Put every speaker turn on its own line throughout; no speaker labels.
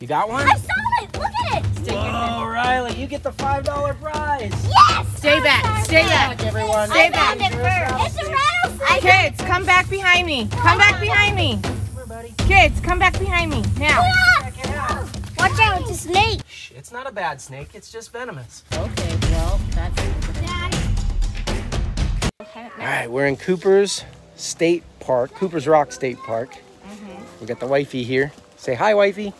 You got one?
I saw it. Look at it.
Stay Whoa, Riley, you get the $5 prize.
Yes.
Stay
I
back,
found
stay
it.
back.
everyone.
Stay
I found
back.
it first. It's a rattlesnake.
Kids, come back behind me. Come back behind me.
Come here, buddy.
Kids, come back behind me. Now.
Ah!
Check it out.
Watch out, it's a snake.
Shh, it's not a bad snake. It's just venomous.
Okay, well, that's
Dad.
All right, we're in Cooper's State Park, Cooper's Rock State Park. We got the wifey here. Say hi, wifey.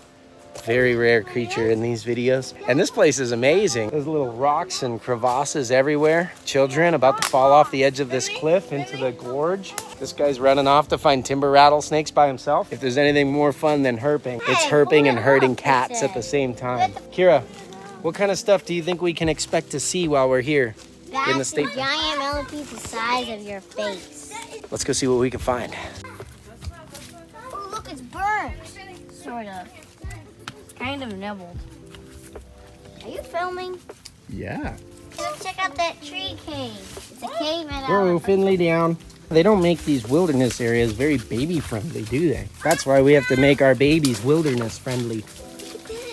Very rare creature in these videos. And this place is amazing. There's little rocks and crevasses everywhere. Children about to fall off the edge of this cliff into the gorge. This guy's running off to find timber rattlesnakes by himself. If there's anything more fun than herping, it's herping and herding cats at the same time. Kira, what kind of stuff do you think we can expect to see while we're here?
That's
In the
a
state-
giant millipede the size of your face.
Let's go see what we can find.
Oh, look, it's burnt. Sort of. Kind of nibbled. Are you filming?
Yeah.
Let's check out that tree cave. It's a cave made out
Whoa,
of
Finley down. They don't make these wilderness areas very baby friendly, do they? That's why we have to make our babies wilderness friendly.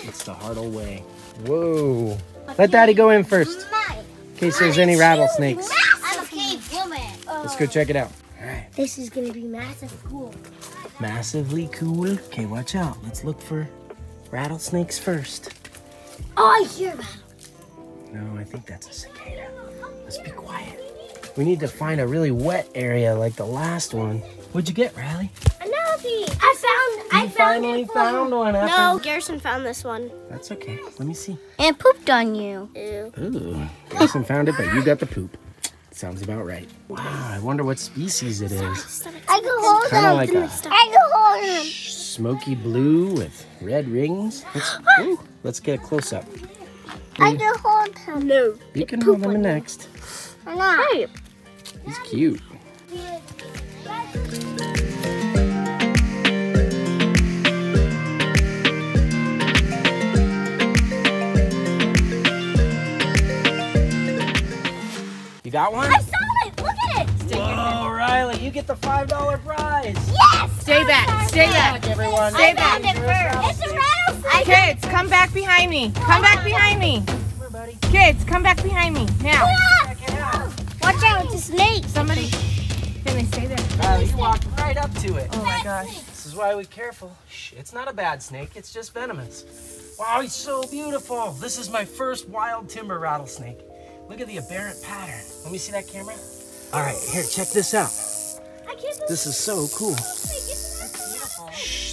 It's the Hartle way. Whoa. Let daddy go in first
Mine.
in case there's any rattlesnakes.
I'm a cave woman.
Let's go check it out. All right.
This is gonna be massive cool.
Massively cool. Okay, watch out. Let's look for rattlesnakes first.
Oh, I hear that.
No, I think that's a cicada. Let's be quiet. We need to find a really wet area like the last one. What'd you get, Riley?
Another I found. I found
finally found one.
No,
after-
Garrison found this one.
That's okay. Let me see.
And pooped on you. Ew.
Ooh, Jason found it, but you got the poop. Sounds about right. Wow, I wonder what species it is.
I can hold him.
like a-
I can hold him.
Smoky blue with red rings. Let's, ooh, let's get a close up.
I can hold him. No.
You can hold him next.
I'm not. Hey.
He's cute. You got one?
I saw it. Look at it.
Whoa, Riley, you get the $5 prize.
Yes.
Stay back, stay back.
everyone.
Stay
I
back.
it first. It's a rattlesnake.
Kids, come back behind me. Come back behind me.
Come.
Kids, come back behind me. Now.
Check it out.
Watch out, it's a snake.
Somebody. Finley, stay there.
Riley, you walked right up to it.
Oh my gosh.
This is why we're careful. Shh, it's not a bad snake, it's just venomous. Wow, he's so beautiful. This is my first wild timber rattlesnake. Look at the aberrant pattern. Let me see that camera. All right, here, check this out.
I can't believe
This is so cool.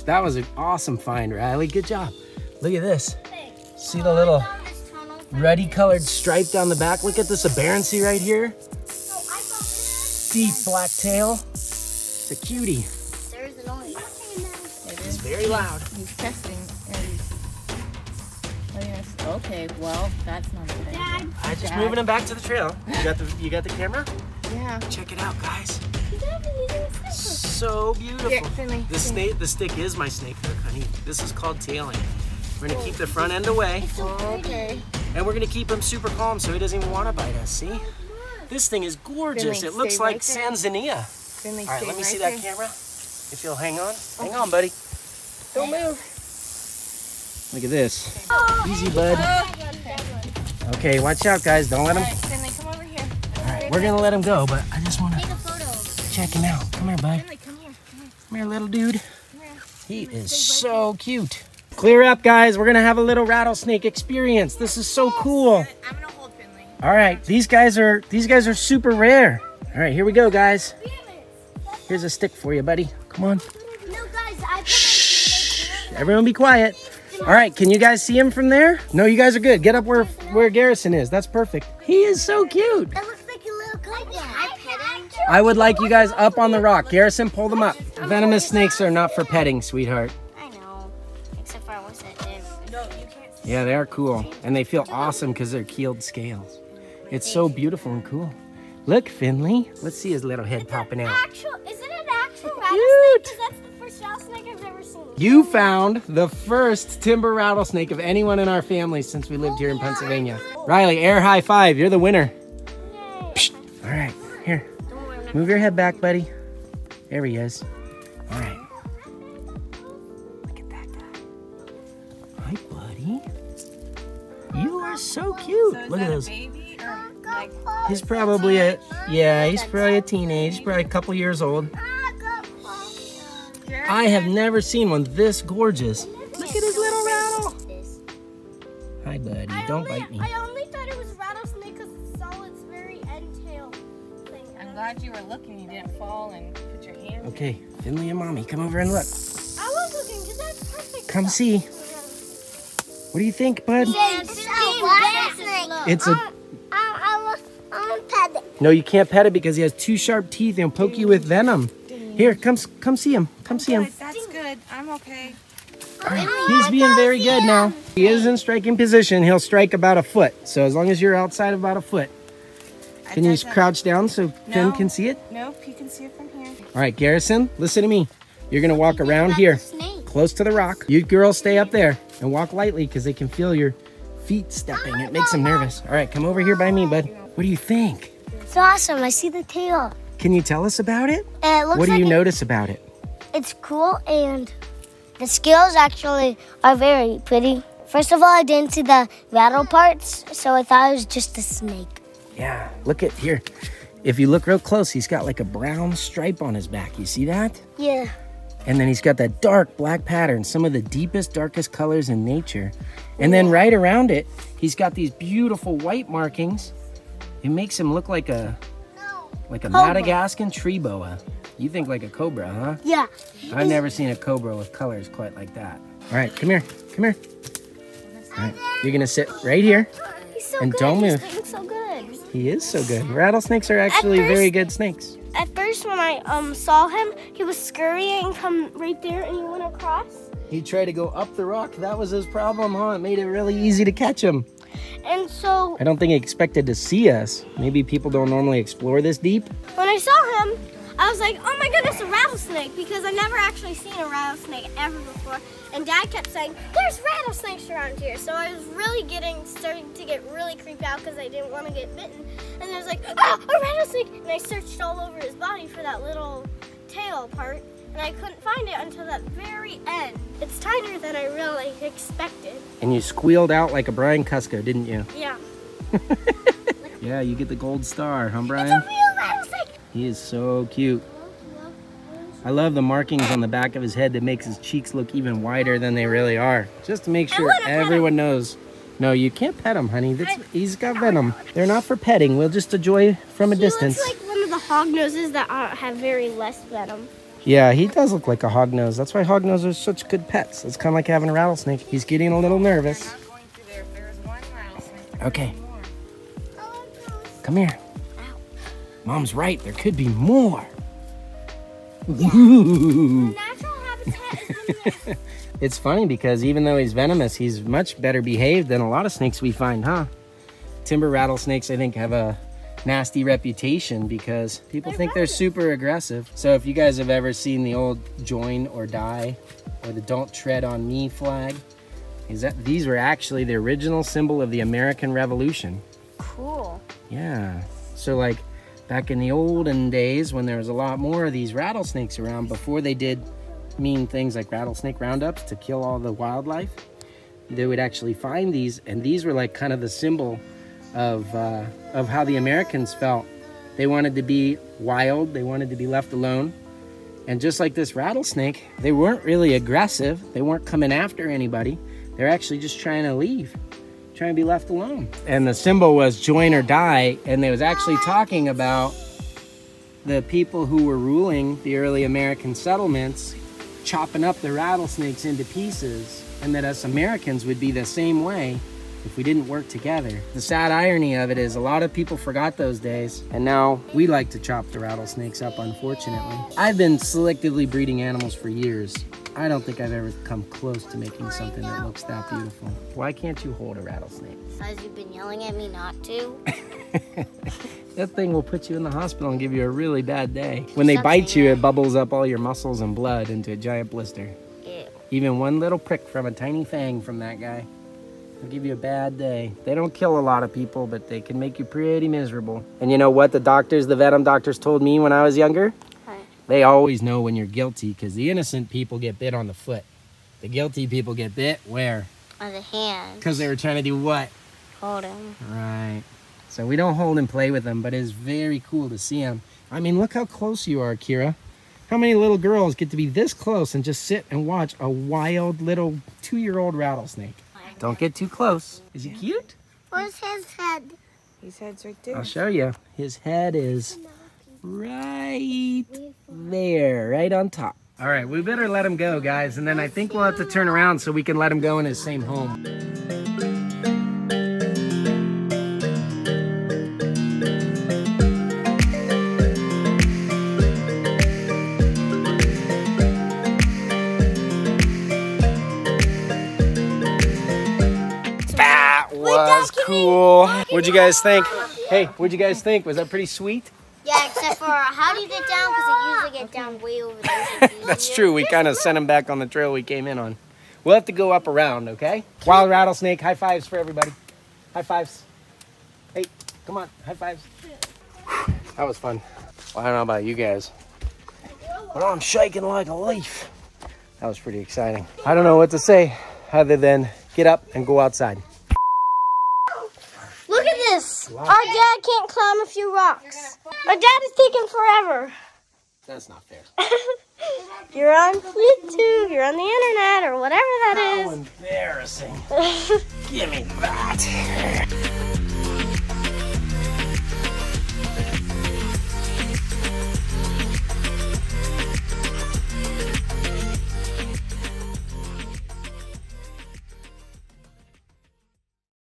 It's
Shh, that was an awesome find, Riley. Good job. Look at this. See the little ruddy colored stripe down the back? Look at this aberrancy right here. Deep black tail. It's a cutie.
There's a noise.
It's very loud.
He's testing. and Oh, yes. Okay, well, that's not good.
Dad.
I just moving him back to the trail. You got the you got the camera?
Yeah.
Check it out, guys. So beautiful.
Here, Finley.
The snake, the stick is my snake hook, honey. This is called tailing. We're gonna keep the front end away,
Okay.
and we're gonna keep him super calm so he doesn't even want to bite us. See? Oh, this thing is gorgeous.
Finley,
it looks like
right there.
Sanzania.
Finley,
All right, let me
right
see
there.
that camera. If you'll hang on, oh. hang on, buddy.
Don't move.
Look at this. Oh. Easy, bud. Okay, watch out, guys. Don't let him.
right, Finley, come over here.
All right, we're gonna let him go, but check him out. Come here, bud.
Finley, come here. Come here.
Come here, little dude. He is so cute. Clear up, guys. We're gonna have a little rattlesnake experience. This is so oh, cool.
I'm gonna hold Finley.
All right, these guys are these guys are super rare. All right, here we go, guys. Here's a stick for you, buddy. Come on.
No, guys, I
Shh. Everyone, be quiet. All right, can you guys see him from there? No, you guys are good. Get up where where Garrison is. That's perfect. He is so cute.
I
would like you guys up on the rock. Garrison, pull them up. Venomous snakes are not for petting, sweetheart.
I know. Except for I wish I did.
No, you can't.
Yeah, they are cool. And they feel awesome because they're keeled scales. It's so beautiful and cool. Look, Finley. Let's see his little head popping out.
Actual, is it an actual rattlesnake? Because that's the first rattlesnake I've ever seen.
You found the first timber rattlesnake of anyone in our family since we lived here in oh, Pennsylvania. Riley, air high five. You're the winner. Psst. All right, here. Move your head back, buddy. There he is. All right. Look at that guy. Hi, buddy. You are so oh, cute.
So
Look at those.
like
He's probably a yeah. He's probably a teenage. Probably a couple years old. I have never seen one this gorgeous. Look at his little rattle. Hi, buddy. Don't bite me.
Glad you were looking. You didn't fall and put your hand.
Okay, Finley and mommy, come over and look.
I was looking because that's perfect.
Come see. What do you think, bud?
It's a.
It's no. You can't pet it because he has two sharp teeth and poke you with venom. Here, come, come see him. Come see him.
That's good. I'm okay.
Ah, he's being very good now. He is in striking position. He'll strike about a foot. So as long as you're outside about a foot, can you crouch down so Finn can see it?
Nope, you can see it from here.
All right, Garrison, listen to me. You're gonna walk around here, close to the rock. You girls stay up there and walk lightly because they can feel your feet stepping. It makes them nervous. All right, come over here by me, oh, bud. What do you think?
It's awesome. I see the tail.
Can you tell us about it?
Uh, it looks
What do
like
you
it-
notice about it?
it's cool and the scales actually are very pretty. First of all, I didn't see the rattle parts, so I thought it was just a snake.
Yeah, look at here. If you look real close, he's got like a brown stripe on his back. You see that?
Yeah.
And then he's got that dark black pattern, some of the deepest, darkest colors in nature. And then right around it, he's got these beautiful white markings. It makes him look like a like a
Cobra.
Madagascan tree boa. You think like a cobra, huh?
Yeah.
I've never seen a cobra with colors quite like that. All right, come here, come here. All right, you're gonna sit right here.
He's so
And
good.
don't move.
Doing so good.
He is so good. Rattlesnakes are actually
first-
very good snakes.
At first, when I um saw him, he was scurrying from right there, and he went across.
He tried to go up the rock. That was his problem, huh? It made it really easy to catch him.
And so
I don't think he expected to see us. Maybe people don't normally explore this deep.
when I saw him, I was like, "Oh my goodness, a rattlesnake!" Because I've never actually seen a rattlesnake ever before. And Dad kept saying, "There's rattlesnakes around here." So I was really getting starting to get really creeped out because I didn't want to get bitten. And I was like, "Ah, a rattlesnake!" And I searched all over his body for that little tail part, and I couldn't find it until that very end. It's tinier than I really expected.
And you squealed out like a Brian Cusco, didn't you?
Yeah.
Yeah, you get the gold star, huh,
It's a
Brian?
Real rattlesnake.
He is so cute. I love the markings on the back of his head that makes his cheeks look even wider than they really are. Just to make sure
wanna pet him.
everyone knows. No, you can't pet him, honey. That's, he's got venom. They're not for petting. We'll just enjoy from a
He
distance.
looks like one of the hog noses that have very less venom.
Yeah, he does look like a hog nose. That's why hog noses are such good pets. It's kind of like having a rattlesnake. He's getting a little nervous.
Not going through there. If there was one rattlesnake.
Okay, come here. Mom's right. There could be more.
Habitat.
It's funny because even though he's venomous, he's much better behaved than a lot of snakes we find, huh? Timber rattlesnakes, I think, have a nasty reputation because people think they're super aggressive. So if you guys have ever seen the old join or die or the don't tread on me flag, is that these were actually the original symbol of the American Revolution.
cool.
Yeah. So like back in the olden days when there was a lot more of these rattlesnakes around before they did mean things like rattlesnake roundups to kill all the wildlife, they would actually find these and these were like kind of the symbol of uh, of how the Americans felt. They wanted to be wild, they wanted to be left alone. And just like this rattlesnake, they weren't really aggressive. They weren't coming after anybody. They're actually just trying to leave trying to be left alone. And the symbol was join or die, and they was actually talking about the people who were ruling the early American settlements chopping up the rattlesnakes into pieces, and that us Americans would be the same way if we didn't work together. The sad irony of it is a lot of people forgot those days, and now we like to chop the rattlesnakes up, unfortunately. I've been selectively breeding animals for years. I don't think I've ever come close to making something that looks that beautiful. Why can't you hold a rattlesnake?
Because you've been yelling at me not to.
That thing will put you in the hospital and give you a really bad day. When they bite you, it bubbles up all your muscles and blood into a giant blister.
Ew.
Even one little prick from a tiny fang from that guy give you a bad day. They don't kill a lot of people, but they can make you pretty miserable. And you know what the doctors, the venom doctors told me when I was younger?
What?
They always know when you're guilty because the innocent people get bit on the foot. The guilty people get bit where?
By the hand.
Because they were trying to do what?
Hold him.
Right. So we don't hold and play with them, but it's very cool to see them. I mean, look how close you are, Kira. How many little girls get to be this close and just sit and watch a wild little two-year-old rattlesnake? Don't get too close. Is he cute?
Where's his head?
His head's right there.
I'll show you. His head is right there, right on top. All right, we better let him go, guys, and then I think we'll have to turn around so we can let him go in his same home. Cool. What'd you guys think? Hey, what'd you guys think? Was that pretty sweet?
Yeah, except for how do you get down? Because it usually get down way over there.
That's true. We kind of sent him back on the trail we came in on. We'll have to go up around, okay? Wild rattlesnake. High fives for everybody. High fives. Hey, come on. High fives. That was fun. Well, I don't know about you guys, but I'm shaking like a leaf. That was pretty exciting. I don't know what to say other than get up and go outside.
Our dad can't climb a few rocks. Our dad is taking forever.
That's not fair.
You're on YouTube, you're on the internet, or whatever that
How
is.
embarrassing. Give me that.